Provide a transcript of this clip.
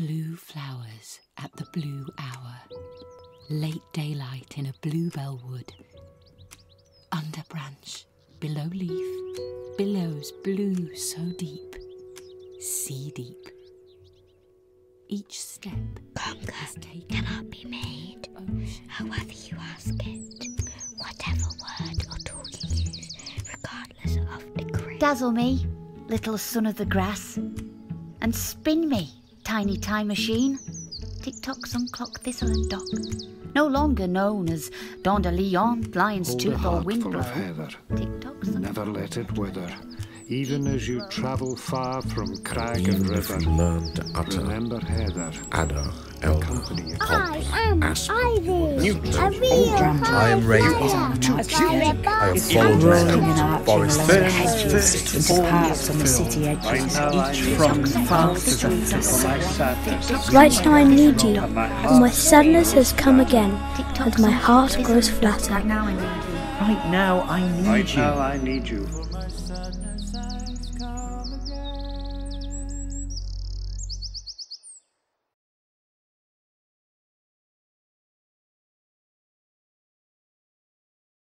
blue flowers at the blue hour. Late daylight in a bluebell wood. Under branch, below leaf, billows blue so deep, sea deep. Each step Conker cannot be made, however you ask it, whatever word or tool you use, regardless of degree. Dazzle me, little son of the grass, and spin me, tiny time machine. Tick tock, sun clock, thistle and dock. No longer known as Dandelion, Lion's Hold Tooth, or heart of Windblow. Tick tock, sun Never let it wither. Even as you travel far from crag and Even if river. learn to utter Remember heather. Adder, Elder, Company. Poppy, am Aspen, Ivy, Newton, a real I am Raven. I have followed Rolling men and to arching forest along the there. hedges into paths on the city edges. Right now I need you, and my sadness has come again, and my heart grows flatter. Right now I need you. Right now I need Right now I need you.